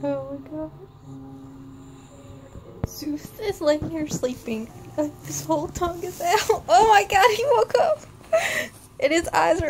Oh my god. Zeus is laying here sleeping. His whole tongue is out. Oh my god, he woke up. And his eyes are